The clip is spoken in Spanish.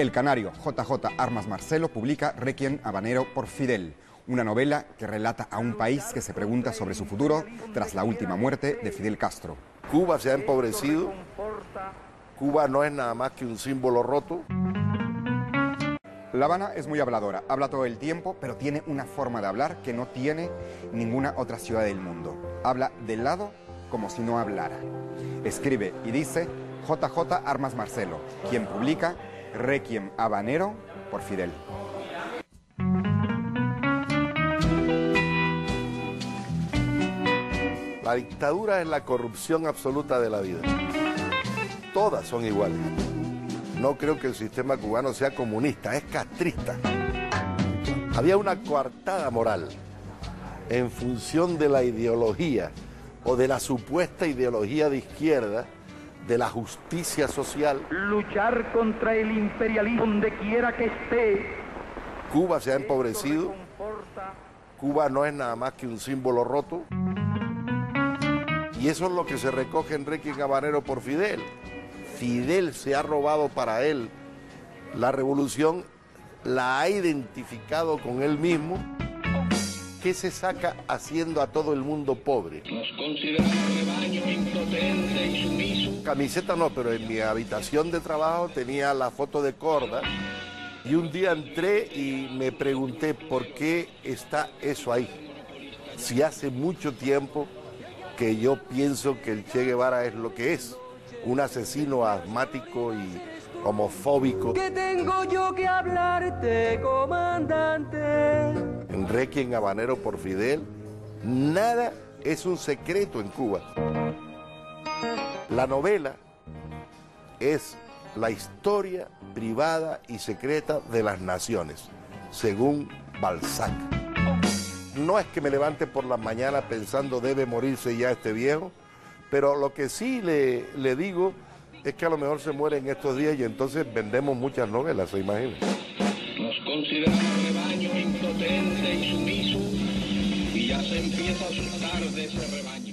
El canario JJ Armas Marcelo publica Requiem Habanero por Fidel, una novela que relata a un país que se pregunta sobre su futuro tras la última muerte de Fidel Castro. Cuba se ha empobrecido, Cuba no es nada más que un símbolo roto. La Habana es muy habladora, habla todo el tiempo, pero tiene una forma de hablar que no tiene ninguna otra ciudad del mundo. Habla del lado como si no hablara. Escribe y dice JJ Armas Marcelo, quien publica Requiem Habanero por Fidel. La dictadura es la corrupción absoluta de la vida. Todas son iguales. No creo que el sistema cubano sea comunista, es castrista. Había una coartada moral en función de la ideología o de la supuesta ideología de izquierda de la justicia social. Luchar contra el imperialismo donde quiera que esté. Cuba se ha empobrecido. Cuba no es nada más que un símbolo roto. Y eso es lo que se recoge en Requiem Habanero por Fidel. Fidel se ha robado para él la revolución, la ha identificado con él mismo. ¿Qué se saca haciendo a todo el mundo pobre? Nos consideramos rebaño impotente. Camiseta no, pero en mi habitación de trabajo tenía la foto de Corda. Y un día entré y me pregunté por qué está eso ahí. Si hace mucho tiempo que yo pienso que el Che Guevara es lo que es, un asesino asmático y homofóbico. ¿Qué tengo yo que hablarte, comandante? En Requiem Habanero por Fidel, nada es un secreto en Cuba. La novela es la historia privada y secreta de las naciones, según Balzac. No es que me levante por la mañana pensando debe morirse ya este viejo, pero lo que sí le, le digo es que a lo mejor se muere en estos días y entonces vendemos muchas novelas, ¿se imagina? Nos consideramos rebaño impotente y sumiso. Y ya se empieza a asustar de ese rebaño.